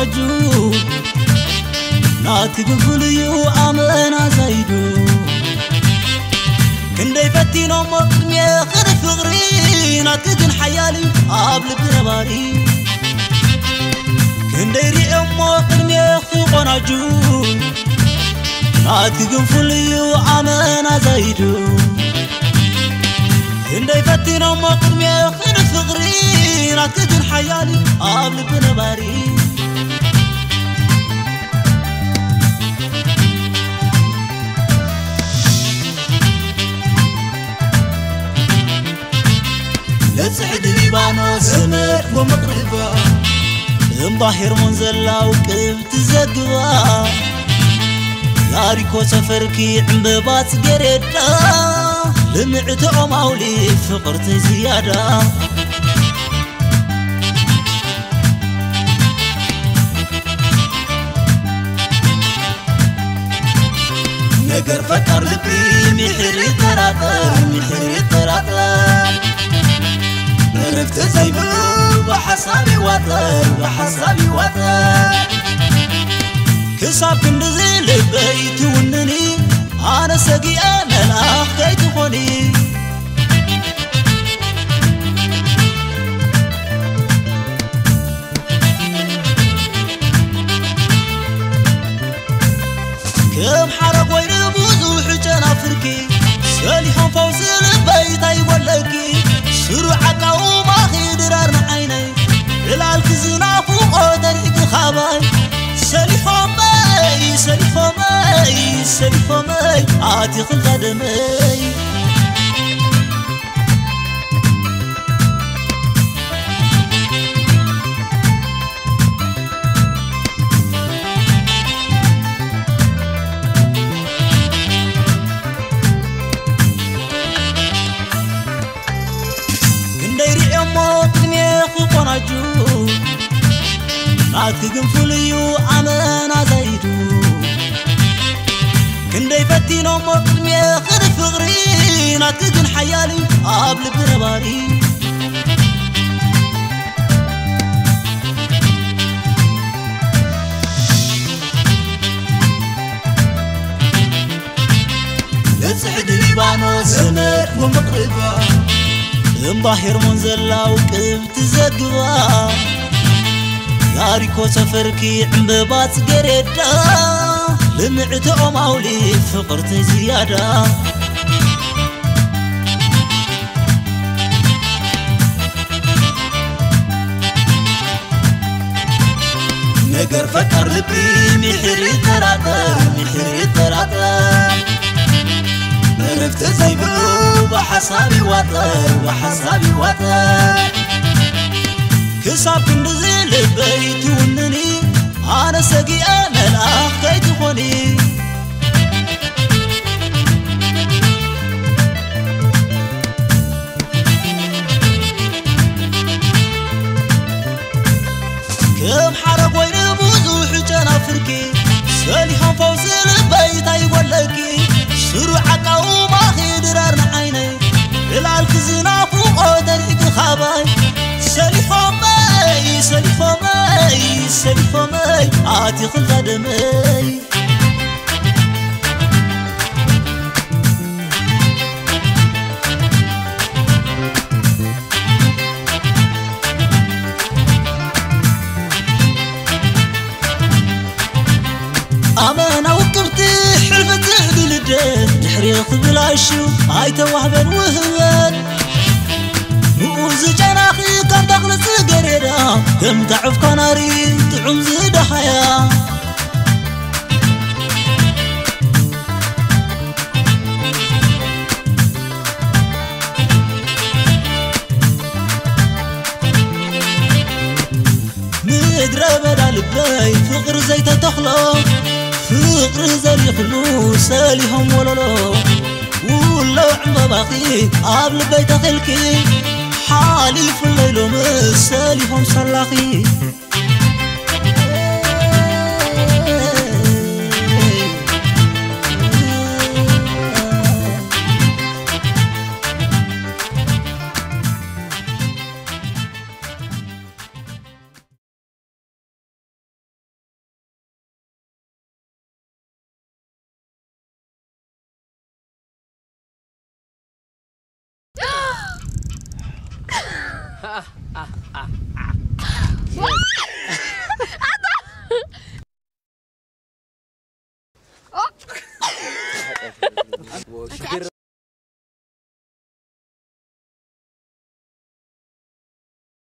ይቆናጁ ናትግፍል እዩ ኣመና ዘይዱ ክንደይ ፈቲኖሞ ቅድሜ ኽን ፍቕሪ ናትግን ሓያል እዩ ኣብ ልቢ ነባሪ ክንደይ ሪኦሞ ቅድሜ ክቆናጁ ናትግን ፍልዩ ኣመና ዘይዱ ክንደይ ፈቲኖሞ ቅድሜ ኽን ፍቕሪ ናትግን ሓያል እዩ ኣብ ልቢ ነባሪ ለፅሕዲ ሊባኖስ ዘመድ ወመቕሪባ እምባ ሄርሞን ዘላ ውቅብ ትዘግባ ታሪኮ ሰፈርኪ ዕምበባ ጽጌረዳ ልምዕትኦም ኣውሊ ፍቕርተይ ዝያዳ ነገር ፈቃር ልቢ ምሕሪ ጠራጠር ምሕሪ ጠራጠር نفتزي بالوطن وحصلي وطن وحصلي وطن. خبر. عادي سلفومي سلفومي عاتق الغدمي موت ميخ قرجوه ቅድሜ ክቆናጁ ናትግን ፍልዩ ኣመና ዘይዱ ክንደይ ፈቲኖሞ ቅድሜ ኽን ፍቕሪ ናትግን ሓያል እዩ ኣብ ልቢ ነባሪ ለፅሕዲ ሊባኖስ ዘመድ ወመቕሪባ እምባ ሄርሞን ዘላ ውቅብ ትዘግባ ታሪኮ ሰፈርኪ ዕምበባ ጽጌረዳ ልምዕትኦም ኣውሊ ፍቕርተይ ዝያዳ ነገር ፈቃር ልቢ ምሕሪ ጠራጠር ምሕሪ ጠራጠር ዕረፍቲ ዘይብሉ ብሓሳብ ይዋጠር ብሓሳብ ይዋጠር ክሳብ ክንድዚ ልበይ ትውንኒ ኣነ ሰጊአ መልኣኽ ከይትኾኒ ከም ሓረግ ወይኒ ብዙሕ ጨናፍርኪ ሰሊሖም ፈውሲ ልበይታ ይጐለኪ ስሩዕ ዓቃውማኺ ድራር ንዓይነይ ዕላል متي خدمي أمانة وكرتي حلفت أهدي لدين تحرير خذ العشو عايته وهبن. وهبن وزجنا أخي كان دخل سقريرا تمتع بكم فقر زي تتخلق فقر زي الخلوس ساليهم ولا لا ولا عم باقي قبل بيت خلكي حالي في الليل ومساليهم سلاقي 啊啊啊。